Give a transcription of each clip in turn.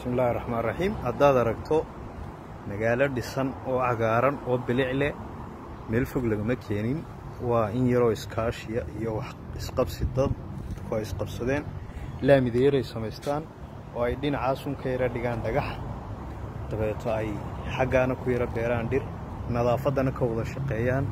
bismillaahi raxmaan raxiim haddaad aragto magaalo dhisan oo cagaaran oo bilic leh meel fog lagama keenin. Waa in yaroo iskaashiya iyo wax isqabsi dad dadku ay isqabsadeen. Laamida yaray samaystaan oo ay dhinacaasun ka yara dhigaan dhagax. Dabeeto ay xaggaana ku yara beeraan dhir. Nadaafaddana ka wada shaqeeyaan.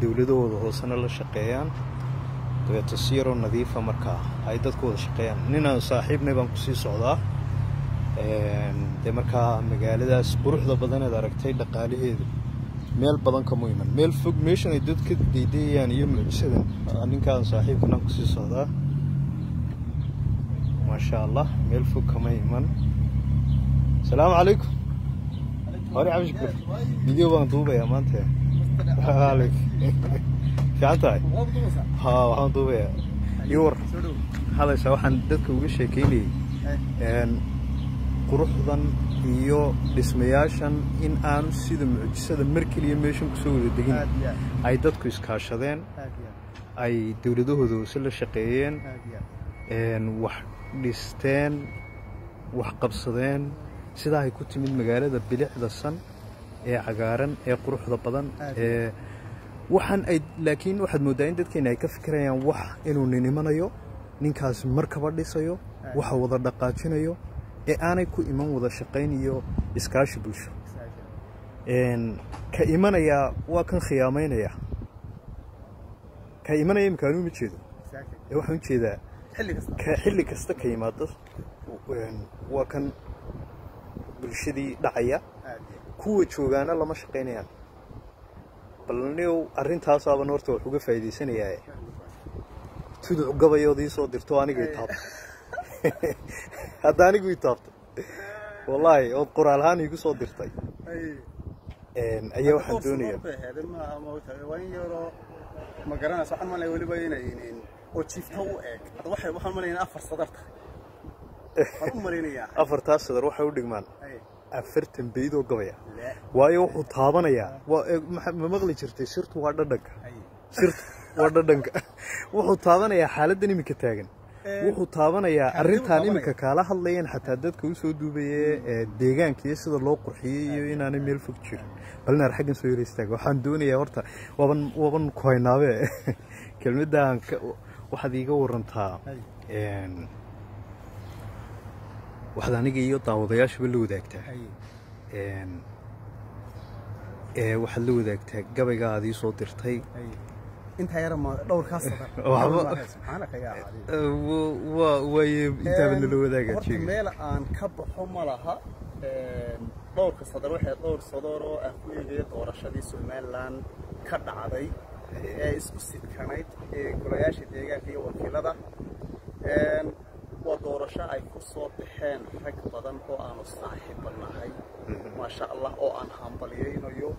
Dowladahooda hoosena la shaqeeyaan. Dabeeto si yaroo nadiifa markaa ay dadku wada shaqeeyaan. Ninaan saaxiibnay baan ku sii socdaa dee markaa magaaladaas quruxda badaneed aragtay dhaqaalaheedu meel badan kama iman meel fog meeshan ay dad ka daydayayaan iyo mucjisadan ninkaan saaxiibkanaan kusii socdaa maasha allah meel fog kama iman asalaamu calaykum hore cabshkur video baan duubayaa maanta fiican tahay ha waxaan duubayaa iyo war hadasha waxaan dadka uga sheekeynayay quruxdan iyo dhismayaashan in aanu sida mucjisada mar keliya meeshan kusoo wada degin ay dadku iskaashadeen ay dowladahooda hoose la shaqeeyeen wax dhisteen wax qabsadeen sidaa ay ku timid magaalada bilicda san ee cagaaran ee quruxda badan ee waxaan ay laakiin waxaad mooddaa in dadkeena ay ka fikirayaan wax inuu nin imanayo ninkaasi markaba dhisayo waxa wada dhaqaajinayo ee aanay ku iman wada shaqayn iyo iskaashi bulsho. Ka imanayaa waa kan khiyaamaynaya. Ka imanaya imika anuu ma jeedo ee waxaan u jeedaa ka xilli kasta ka yimaado waa kan bulshadii dhacaya. Kuwa joogaana lama shaqaynayaan bal niow arrintaasaban horta wax uga faa'iidaysanayaa tuduc gabayood ii soo dirto aniga i taabto hadda anigu i taabto. Wallaahi ood qoraal ahaan iigu soo dirtay. Ayaa waxaan doonaya. ma garanaysa waxaan malaya weliba inay oo jiifta u eeg. Hadda waxay waxaan malaynaa afar sadar tahay waan u malaynayaa afartaas sadar waxay u dhigmaan. Afartan beydoo gabaya waayo wuxuu taabanayaa ma maqli jirtay sirtu waa dhadhanka. Sirtu waa dhadhanka. Wuxuu taabanayaa xaaladdan iminka taagan wuxuu taabanayaa arrintan iminka kaala hadlayeen xataa dadka u soo duubaye deegaanka iyo sida loo qurxiyey iyo inaanay meel fog jirin. Balinaar xaggan soo yara istaaga waxaan doonayaa horta waban waban ku haynaabe waxaad iiga warantaa waxaad aniga iyo daawadayaashaba la wadaagtaa. Waxaad la wadaagtaa gabayga aad ii انت يا رما دور خاصة سبحانك يا علي وي انت من الوداع قلت ميل ان كبحو ملها دور كسدر waxay dowr sadar oo ah kuligeed doorashadii Soomaaliland ka dhacday ee isku sidkanayd ee golayaasha deegaanka iyo wakiilada een waa doorasho ay ku soo baxeen rag badan oo aanu saaxiib nahay ma sha Allah oo aan hambaliyeynayo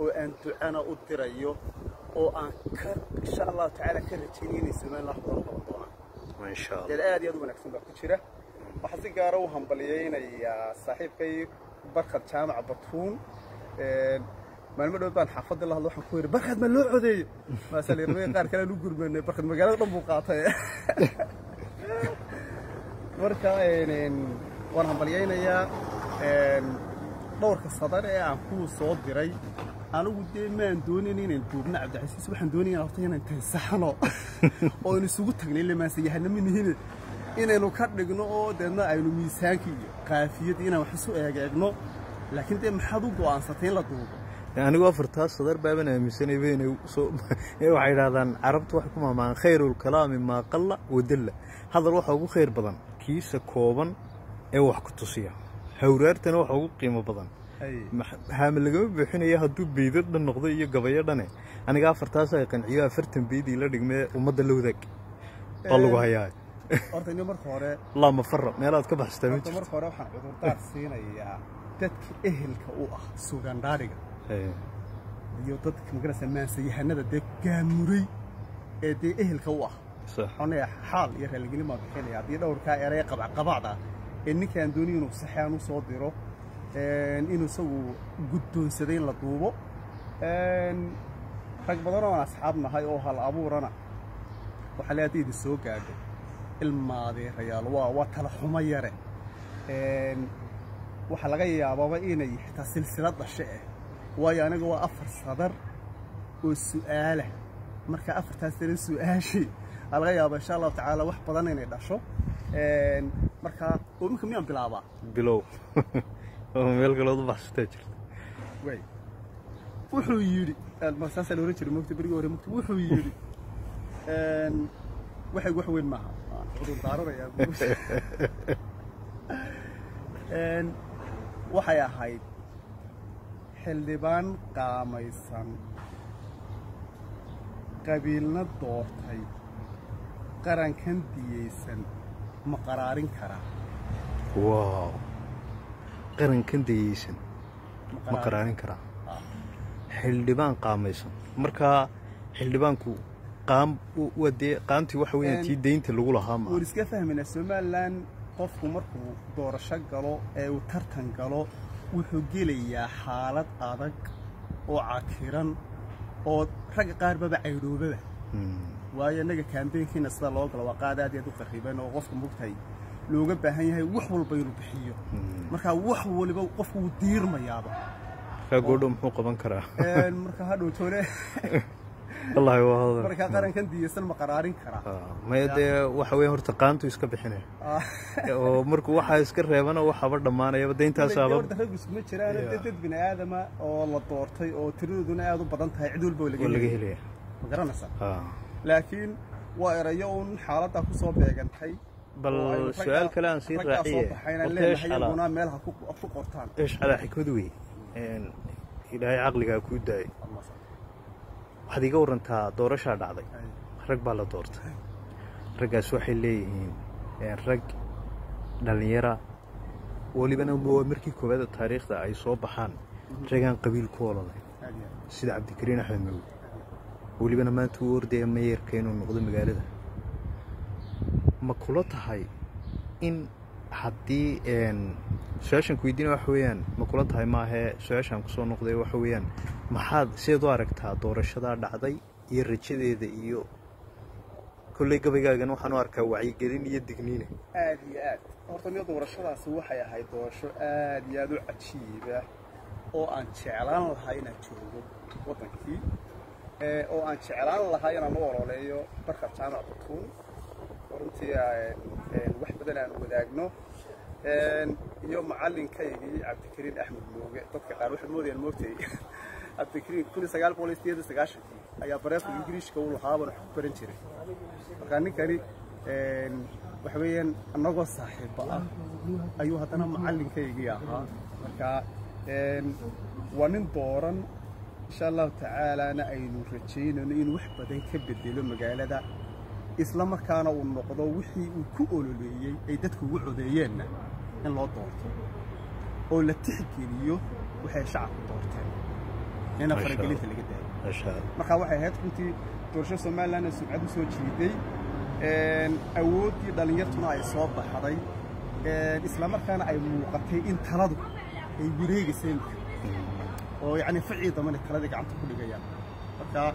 oo aan ducana u dirayo وان إن شاء الله تعالى كرتينين سمين لحظه وان شاء الله. الايه يدونك سمك كثيره وحسي قارو همبليين يا صاحب كي بركة جامع بطون إيه، ما المدو بان حفظ الله الله حكوير بركة ملوعدي ما سالي ربي قال كلا لو غربن بركة مغالا دموقاته بركة اينين وان همبليين يا إيه، دورك الصدر يا كو سو ديري anigu dee maan doonin inaan duubno cabdicasiis waxaan doonaya horta inaan tansaxno oo aynu isugu tagnay ile maansayahana manihine inaynu ka dhigno oo deedna aynu miisaanka iyo qaafiyadda inaan wax isu eegeegno laakiin dee maxaad u go'aansatay in la duubo? Anigu afartaas sadar baaban aaminsanayba inay soo waxay idhahdaan carabtu waxay ku maamaaan khayrul kalaami maa qalla wadalla hadal waxa ugu khayr badan kiisa kooban ee wax ku tusiya. Hawraartana waxa ugu qiimo badan هامل جو بحنا يا هدو بيدر ده نقضي يا جبايا ده نه أنا قاعد فرتاسة يقن عيا فرتن بيدي لدرج ما ومد له ذك. طلقوا هيا أرتن يوم الخارة لا ما فر ما لا تكبر استمتع يوم الخارة وحنا يوم تعرسين يا تدك أهل كأو سودان دارجة يوم تدك مقرأ سمان سيها ندى دك جاموري أدي إيه أهل كأو أنا حال يا خليني ما بحنا يا دي. دور كأري قبع قبع ده إني كان دوني نصحي inuu isagu guddoonsaday in la duubo. Rag badan oo aan asxaab nahay oo hal abuurana waxaa le hadday idin soo gaadho. Ilmaadeerayaal waa waa tala xumo yare. Waxaa laga yaababa inay xitaa silsilad dhashe ah waayo aniga waa afar sadar oo su'aalah marka afartaas sare su'aashii aa laga yaaba insha allahu tacaala wax badan inay dhasho. Marka oo iminka miyaan bilaabaa? Bilow oo meel kalood u baxsataa jirta way wuxuu yidhi saasaa la ohan jiray mogta berigii hore mogta wuxuu yidhi waxay wax weyn maaha cudur daaranayaa waxay ahayd xildhibaan qaamaysan qabiilna doortay qarankan diyeysan ma qaraarin karaa wow qarankan diyeysan ma qaraarin karaa. Xildhibaan qaamaysan. Markaa xildhibaanku qaamtii waxa weeyaan tii deynta lagu lahaa ma waan iska fahmaynaa somalilan qofku markuu doorasho galo ee uu tartan galo wuxuu gelayaa xaalad adag oo cakiran oo ragga qaar baba caydhoobaba waayo innaga kaambeynkiina sida loo galo waa qaad aad iyo aad u qariban oo qofka mugtahay looga baahan yahay wax walba inuu bixiyo. Marka wax waliba qofku u diirmayaaba. Ka go'do muxuu qaban karaa? Een marka hadhow toole. الله يوهض بركة قرن كان دي يسلم قرارين كرا ما يد وحوي هرت قانتو يسكب حنا ومرك وح يسكر هيفنا وح برد ما أنا يبدي أنت أسباب ورد هيك بس ما ترى أنا ديت بين آدم والله طورتي أو ترد دون آدم بدن تها عدول بقول قول قه ليه مقرن لكن وأريون حالته خصوبة جنتي bal su'aal kale aan sii raggaa raaciye. soo baxayna Horta leenahay eesh calaa- iyaguna meel ha ku ku qortaan. Eesh calaa xikmad wey ilaahay caqligaa kuu daayay. Waxaad iga warantaa doorashaa dhacday. Rag baa la doortay. Raggaas waxay leeyihiin rag dhallinyara welibana waa markii koowaada taariikhda ay soo baxaan ragaan qabiil ku ololay sida cabdikariin axmed madow. Welibana maanta uu ordaya meeyarka inuu noqdo magaalada ma kula tahay in haddii su'aashaan ku weydiina waxa weeyaan ma kula tahay maahee su'aashaan ku soo noqday waxa weeyaan. Maxaad sideed u aragtaa doorashadaa dhacday iyo rajadeeda iyo kolley gabaygaagana waxaan u arkaa wacyigelin iyo digniine. Aad iyo aad. Horta niyo doorashadaasi waxay ahayd doorasho aad iyo aad u cajiiba oo aan jeclaan lahaa inaan joogo waddankii oo aan jeclaan lahaa inaan u ololeeyo barkar jaamac batuun runtii wax badan aan wadaagno iyo macallinkaygii cabdikariin axmed mooge dadka qaar waxay moodayaan moogtay cabdikariin kun iyo sagaal boqol iyo sideed iyo sagaashankii ayaa bareefka ingiriishka u lahaa baan wax ku baran jiray marka ninkani waxa weeyaan annagoo saaxiibo ah ayuu haddana macallinkaygii ahaa marka waa nin dooran insha allahu tacaalaana aynu rajaynayno inuu wax badan ka bedelo magaalada إسلام كان النقض وحي وكل اللي يي أيدك وعذينا إن لا ضرط أو لا تحكي ليه وحي شعب ضرط أنا فرق ليه في القدام أشهد ما خواه هاد كنتي ترشح سمال لنا سمعت سو شيء أودي دلني يطلع إصابة حري إسلام كان أي موقتي إن ترادو أي بريج سيلك أو يعني فعيد من الكلام اللي قاعد تقوله جيّا فكا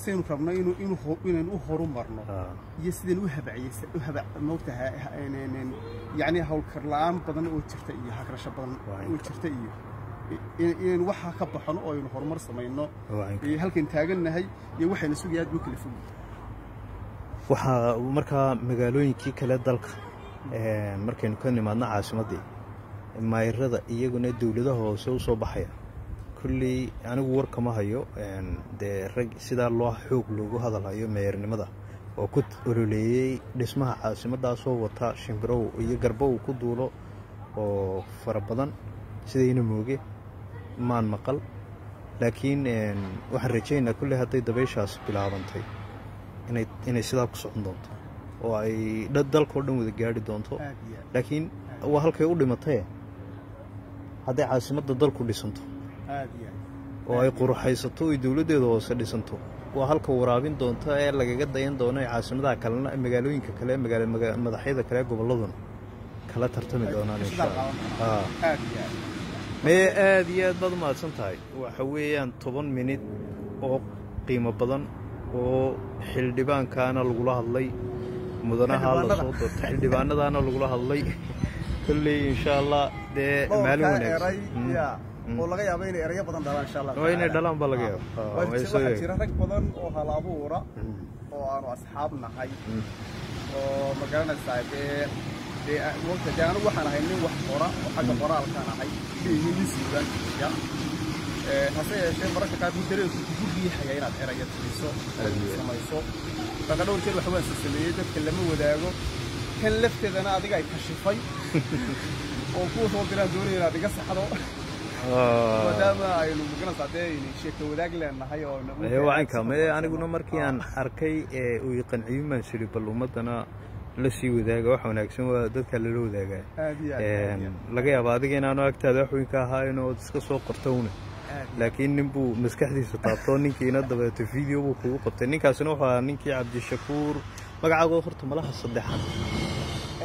Sidaynu rabno inaynu u horumarno Ah. iyo sidaynu u habaciyeysa u haba moogtaha yacni hawlkar la'aan badan oo jirta iyo hagrasho badan oo jirta iyo in- inaynu waxaa ka baxno oo aynu horumar samayno. Halkan taagannahay iyo waxaynu sugaya aad buu kala fog waxaa markaa magaalooyinkii kale dalka een, markaynu ka nimaadno caasimaddii maayarada iyaguna dowladaha hoose u soo baxaya kulley anigu war kama hayo dee rag sidaa loo xoog loogu hadalhayo maayarnimada oo ku ololeeyey dhismaha caasimaddaasoo wata shimbirow iyo garbo uu ku duulo oo fara badan sidayna mooge maan maqal. Laakiin waxaan rajaynayaa kulley hadday dabayshaas bilaabantay inay sidaa ku socon doonto oo ay dalkao dhan wada gaadhi doonto. Laakiin waa halkay u dhimatee? Hadday caasimadda dalku dhisanto oo ay quruxaysato oy dowladdeeda hoose dhisanto. Waa halka waraabin doonta ee lagaga dayan doono ee caasimadaha kalena magaalooyinka kale magaala madaxyada kale gobolladuna. Kala tartami doonaan insha allah. Aad iyo aad. Mee aad iyo aad baad u mahadsan tahay. Waxa weeyaan toban minid oo qiimo badan oo xildhibaankaana lagula hadlay. Mudanaha la soo doorta xildhibaanadaana lagula hadlay كلي إن شاء الله ده معلومة oo laga yaabo inay erayo badan dhalaan insha Allah waa inay dhalaan ba laga yaabo waa jira rag badan oo halaabo wara oo aanu asxaab nahay oo magaranaysaa dee dee waqti jaan waxaan ahay nin wax qora oo xagga qoraalka ahay inay sidan ya ee hase yeeshee mararka qaar mid dareen ku riixaya inaad erayo tiriso samayso dadka dhowr jeer waxa waa sameeyay dadka lama wadaago kan lafteedana adiga ay kashifay oo kuwa soo diraan doonaya inaad iga saxdo maadaama aynu magaranaysaa dee aynu sheeko wadaag leenahay oo ee wacanka mee aniguna markii aan arkay ee uu qanciyun baan siri bal ummadana la sii wadaaga wax wanaagsan waa dadka lala wadaagaa aad iyo aad aad iyo Een, laga yaaba adiga inaanu agtaada wax weyn ka ahayn ood iska soo qorta una aad. laakiin nin buu maskaxdiisa taabtoo ninkiina dabeeto video buu kugu qabtay ninkaasina wuxuu ahaa ninkii cabdishakuur magacaago horta malaha saddexan